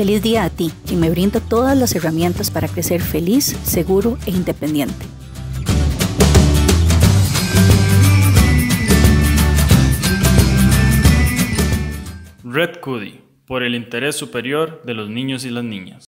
feliz día a ti, quien me brinda todas las herramientas para crecer feliz, seguro e independiente. Red Cudi, por el interés superior de los niños y las niñas.